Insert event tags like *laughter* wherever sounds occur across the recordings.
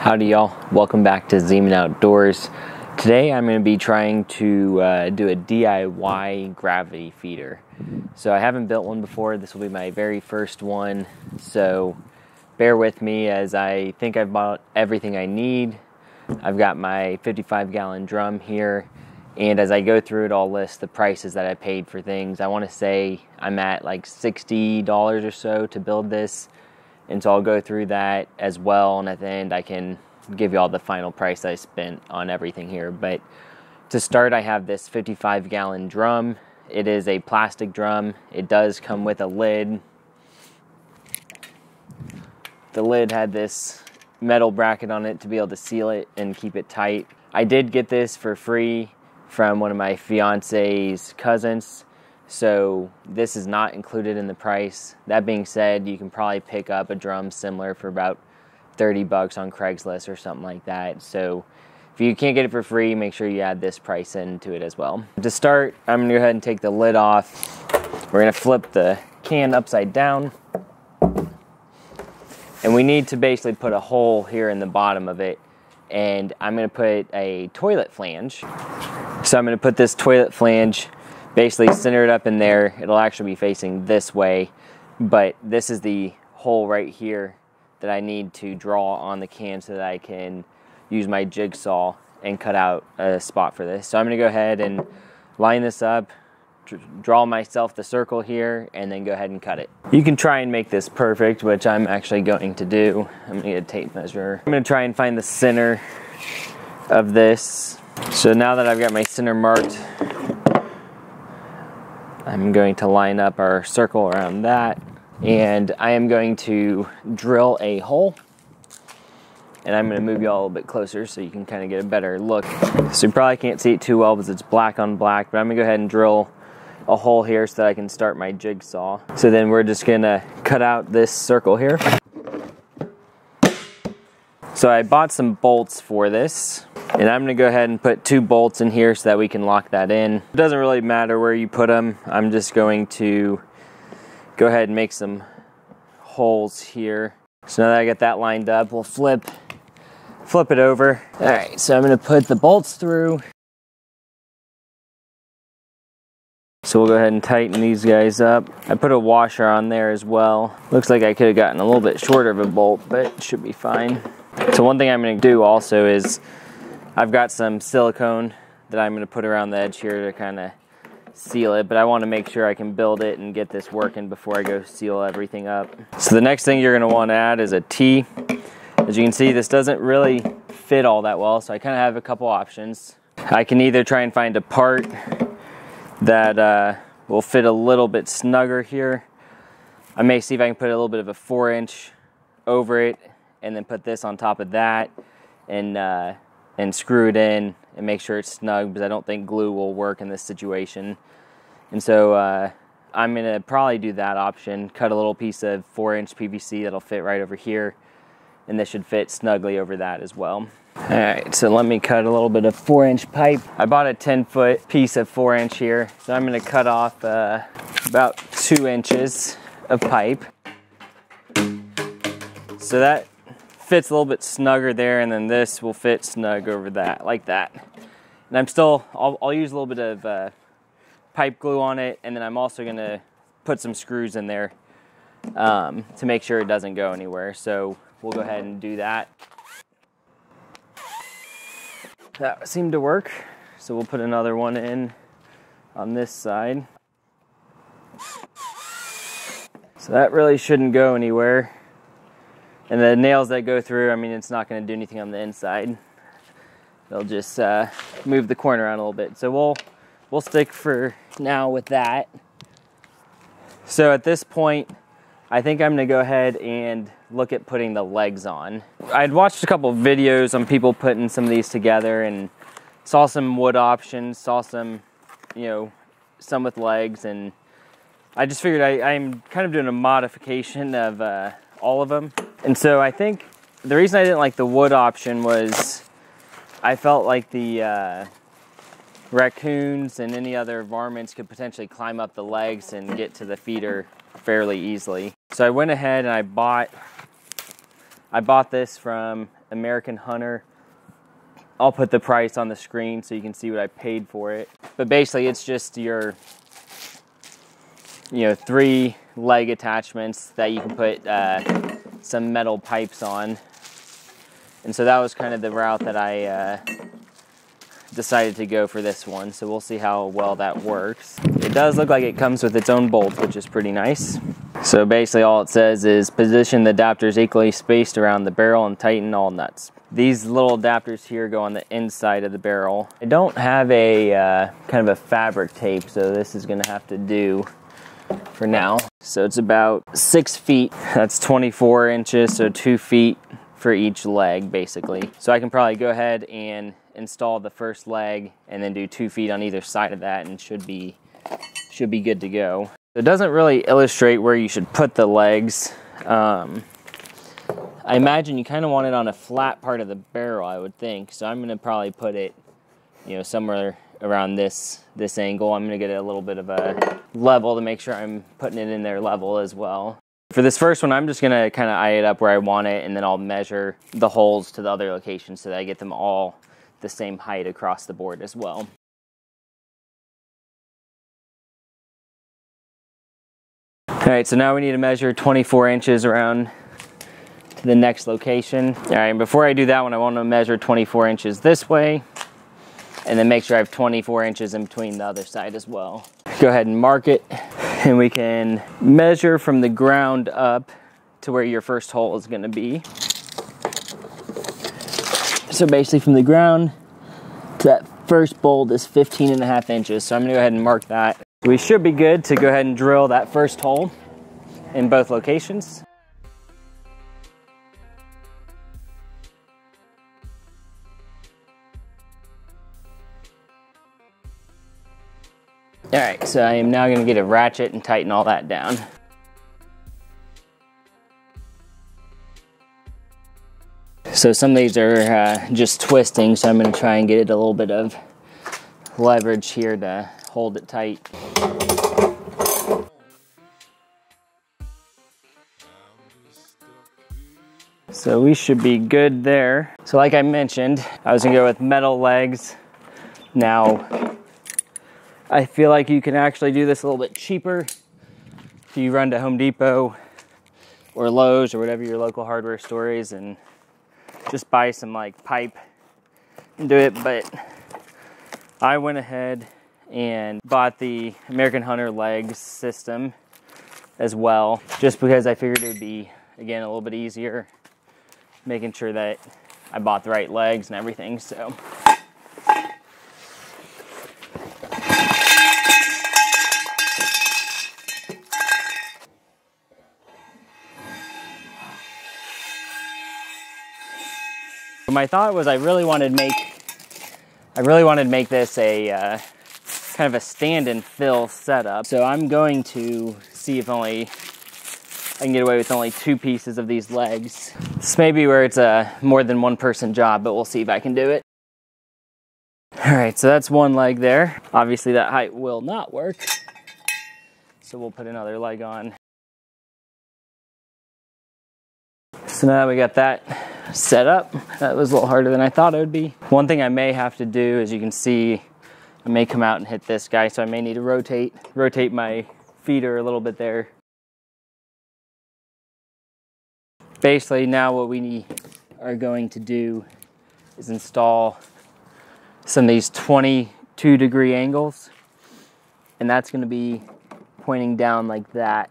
Howdy, y'all. Welcome back to Z-Man Outdoors. Today I'm going to be trying to uh, do a DIY gravity feeder. So I haven't built one before. This will be my very first one. So bear with me as I think I've bought everything I need. I've got my 55 gallon drum here. And as I go through it, I'll list the prices that I paid for things. I want to say I'm at like $60 or so to build this and so I'll go through that as well, and at the end I can give you all the final price I spent on everything here. But to start, I have this 55 gallon drum. It is a plastic drum. It does come with a lid. The lid had this metal bracket on it to be able to seal it and keep it tight. I did get this for free from one of my fiance's cousins so this is not included in the price. That being said, you can probably pick up a drum similar for about 30 bucks on Craigslist or something like that. So if you can't get it for free, make sure you add this price into it as well. To start, I'm gonna go ahead and take the lid off. We're gonna flip the can upside down. And we need to basically put a hole here in the bottom of it. And I'm gonna put a toilet flange. So I'm gonna put this toilet flange basically center it up in there. It'll actually be facing this way, but this is the hole right here that I need to draw on the can so that I can use my jigsaw and cut out a spot for this. So I'm gonna go ahead and line this up, draw myself the circle here, and then go ahead and cut it. You can try and make this perfect, which I'm actually going to do. I'm gonna get a tape measure. I'm gonna try and find the center of this. So now that I've got my center marked, I'm going to line up our circle around that and I am going to drill a hole and I'm going to move you all a little bit closer so you can kind of get a better look. So you probably can't see it too well because it's black on black, but I'm going to go ahead and drill a hole here so that I can start my jigsaw. So then we're just going to cut out this circle here. So I bought some bolts for this. And I'm gonna go ahead and put two bolts in here so that we can lock that in. It doesn't really matter where you put them. I'm just going to go ahead and make some holes here. So now that I got that lined up, we'll flip, flip it over. All right, so I'm gonna put the bolts through. So we'll go ahead and tighten these guys up. I put a washer on there as well. Looks like I could have gotten a little bit shorter of a bolt, but it should be fine. So one thing I'm gonna do also is I've got some silicone that I'm going to put around the edge here to kind of seal it, but I want to make sure I can build it and get this working before I go seal everything up. So the next thing you're going to want to add is a T. As you can see, this doesn't really fit all that well, so I kind of have a couple options. I can either try and find a part that uh, will fit a little bit snugger here. I may see if I can put a little bit of a four inch over it and then put this on top of that and uh, and screw it in and make sure it's snug because I don't think glue will work in this situation. And so uh, I'm to probably do that option, cut a little piece of 4 inch PVC that'll fit right over here, and this should fit snugly over that as well. Alright, so let me cut a little bit of 4 inch pipe. I bought a 10 foot piece of 4 inch here, so I'm to cut off uh, about 2 inches of pipe. So that fits a little bit snugger there, and then this will fit snug over that, like that. And I'm still, I'll, I'll use a little bit of uh, pipe glue on it, and then I'm also gonna put some screws in there um, to make sure it doesn't go anywhere. So we'll go ahead and do that. That seemed to work. So we'll put another one in on this side. So that really shouldn't go anywhere. And the nails that go through, I mean, it's not going to do anything on the inside. They'll just uh, move the corner around a little bit. So we'll we'll stick for now with that. So at this point, I think I'm gonna go ahead and look at putting the legs on. I'd watched a couple videos on people putting some of these together and saw some wood options, saw some, you know, some with legs, and I just figured I, am kind of doing a modification of uh, all of them. And so I think the reason I didn't like the wood option was I felt like the uh, raccoons and any other varmints could potentially climb up the legs and get to the feeder fairly easily. So I went ahead and I bought I bought this from American Hunter. I'll put the price on the screen so you can see what I paid for it. But basically, it's just your, you know, three leg attachments that you can put uh, some metal pipes on. And so that was kind of the route that I uh, decided to go for this one. So we'll see how well that works. It does look like it comes with its own bolts, which is pretty nice. So basically all it says is position the adapters equally spaced around the barrel and tighten all nuts. These little adapters here go on the inside of the barrel. I don't have a uh, kind of a fabric tape, so this is gonna have to do for now. So it's about six feet, *laughs* that's 24 inches, so two feet for each leg basically. So I can probably go ahead and install the first leg and then do two feet on either side of that and should be should be good to go. It doesn't really illustrate where you should put the legs. Um, I imagine you kind of want it on a flat part of the barrel, I would think. So I'm to probably put it, you know, somewhere around this this angle. I'm to get a little bit of a level to make sure I'm putting it in there level as well. For this first one, I'm just going to kind of eye it up where I want it, and then I'll measure the holes to the other locations so that I get them all the same height across the board as well. All right, so now we need to measure 24 inches around to the next location. All right, and before I do that one, I want to measure 24 inches this way and then make sure I have 24 inches in between the other side as well. Go ahead and mark it and we can measure from the ground up to where your first hole is gonna be. So basically from the ground to that first bolt is 15 and a half inches. So I'm gonna go ahead and mark that. We should be good to go ahead and drill that first hole in both locations. All right, so I am now gonna get a ratchet and tighten all that down. So some of these are uh, just twisting, so I'm gonna try and get it a little bit of leverage here to hold it tight. So we should be good there. So like I mentioned, I was gonna go with metal legs. Now, I feel like you can actually do this a little bit cheaper if you run to Home Depot or Lowe's or whatever your local hardware store is and just buy some like pipe and do it. But I went ahead and bought the American Hunter legs system as well, just because I figured it would be, again, a little bit easier making sure that I bought the right legs and everything. So. My thought was I really wanted to make, I really wanted to make this a uh, kind of a stand and fill setup. So I'm going to see if only I can get away with only two pieces of these legs. This may be where it's a more than one person job, but we'll see if I can do it. All right, so that's one leg there. Obviously that height will not work. So we'll put another leg on. So now we got that set up. That was a little harder than I thought it would be. One thing I may have to do, as you can see, I may come out and hit this guy, so I may need to rotate, rotate my feeder a little bit there. Basically, now what we are going to do is install some of these 22 degree angles, and that's going to be pointing down like that.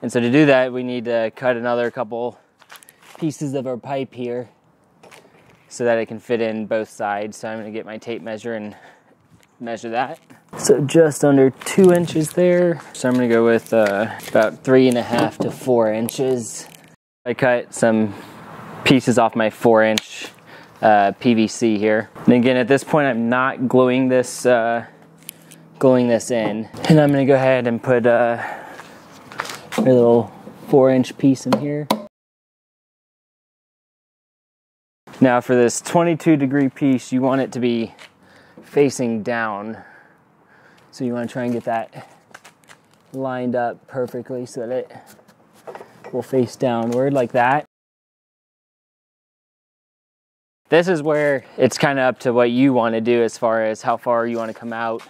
And so to do that, we need to cut another couple pieces of our pipe here so that it can fit in both sides. So I'm gonna get my tape measure and measure that. So just under two inches there. So I'm gonna go with uh, about three and a half to four inches. I cut some pieces off my four inch uh, PVC here. And again, at this point, I'm not gluing this, uh, gluing this in. And I'm gonna go ahead and put uh, a little four inch piece in here. Now for this 22 degree piece, you want it to be facing down. So you want to try and get that lined up perfectly so that it will face downward like that. This is where it's kind of up to what you want to do as far as how far you want to come out.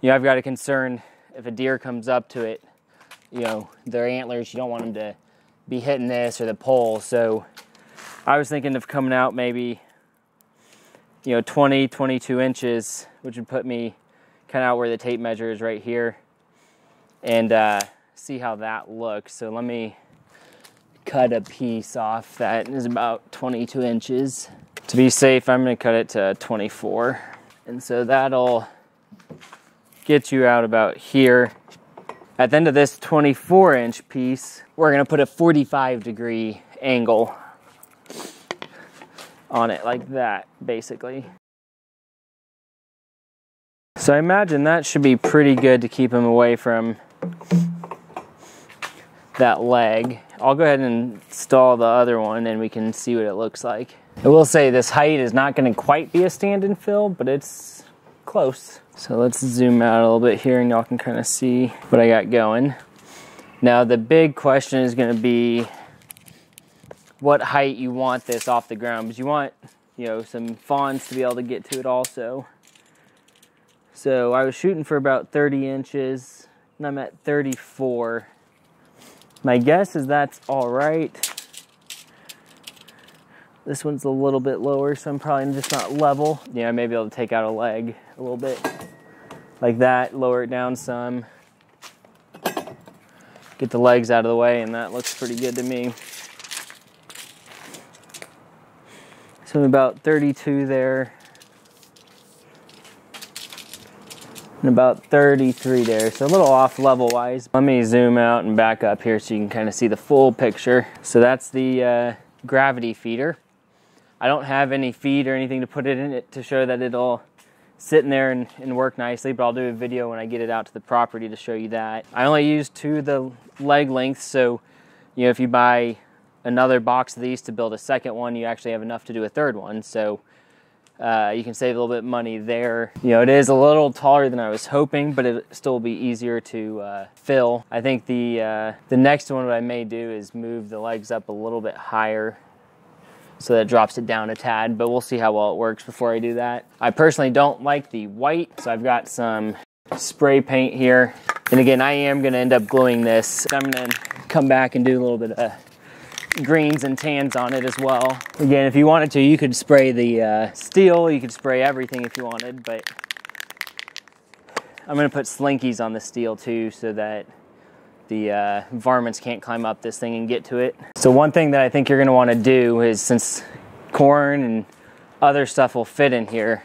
You know, I've got a concern if a deer comes up to it, you know, their antlers, you don't want them to be hitting this or the pole. So I was thinking of coming out maybe, you know, 20, 22 inches, which would put me kind of out where the tape measure is right here and uh, see how that looks. So let me cut a piece off that is about 22 inches. To be safe, I'm gonna cut it to 24. And so that'll get you out about here. At the end of this 24 inch piece, we're gonna put a 45 degree angle on it like that, basically. So I imagine that should be pretty good to keep him away from that leg. I'll go ahead and install the other one and we can see what it looks like. I will say this height is not gonna quite be a stand and fill, but it's close. So let's zoom out a little bit here and y'all can kind of see what I got going. Now the big question is gonna be what height you want this off the ground because you want you know some fawns to be able to get to it also. So I was shooting for about 30 inches and I'm at 34. My guess is that's all right. This one's a little bit lower, so I'm probably just not level. Yeah, maybe I'll take out a leg a little bit like that, lower it down some. Get the legs out of the way, and that looks pretty good to me. So I'm about 32 there. and about 33 there, so a little off level wise. Let me zoom out and back up here so you can kind of see the full picture. So that's the uh, gravity feeder. I don't have any feed or anything to put it in it to show that it'll sit in there and, and work nicely, but I'll do a video when I get it out to the property to show you that. I only use two of the leg lengths, so you know if you buy another box of these to build a second one, you actually have enough to do a third one. So uh, you can save a little bit of money there. You know, it is a little taller than I was hoping, but it still will be easier to uh, fill. I think the, uh, the next one what I may do is move the legs up a little bit higher so that drops it down a tad, but we'll see how well it works before I do that. I personally don't like the white, so I've got some spray paint here. And again, I am gonna end up gluing this. I'm gonna come back and do a little bit of greens and tans on it as well. Again, if you wanted to, you could spray the uh, steel, you could spray everything if you wanted, but I'm gonna put slinkies on the steel too so that the uh, varmints can't climb up this thing and get to it. So one thing that I think you're gonna wanna do is since corn and other stuff will fit in here,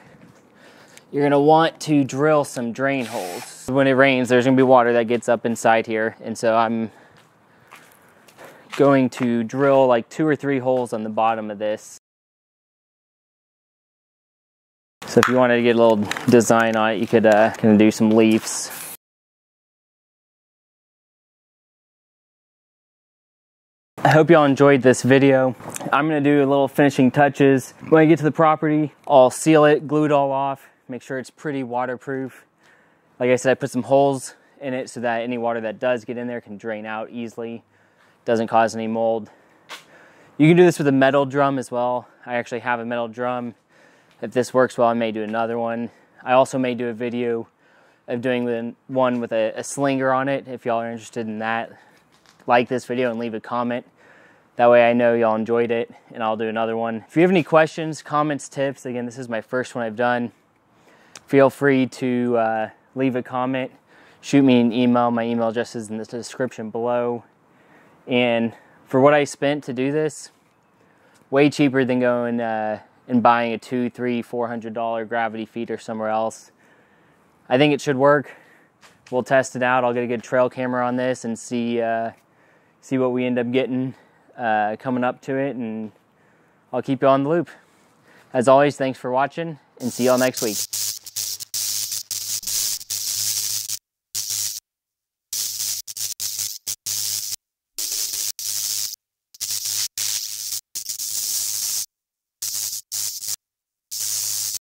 you're gonna want to drill some drain holes. When it rains, there's gonna be water that gets up inside here, and so I'm going to drill like two or three holes on the bottom of this. So if you wanted to get a little design on it, you could uh, kind of do some leaves. I hope y'all enjoyed this video. I'm gonna do a little finishing touches. When I get to the property, I'll seal it, glue it all off, make sure it's pretty waterproof. Like I said, I put some holes in it so that any water that does get in there can drain out easily doesn't cause any mold. You can do this with a metal drum as well. I actually have a metal drum. If this works well, I may do another one. I also may do a video of doing one with a, a slinger on it. If y'all are interested in that, like this video and leave a comment. That way I know y'all enjoyed it and I'll do another one. If you have any questions, comments, tips, again, this is my first one I've done. Feel free to uh, leave a comment, shoot me an email. My email address is in the description below. And for what I spent to do this, way cheaper than going uh, and buying a two, three, four hundred dollar gravity feeder somewhere else. I think it should work. We'll test it out. I'll get a good trail camera on this and see uh, see what we end up getting uh, coming up to it, and I'll keep you on the loop. As always, thanks for watching, and see y'all next week.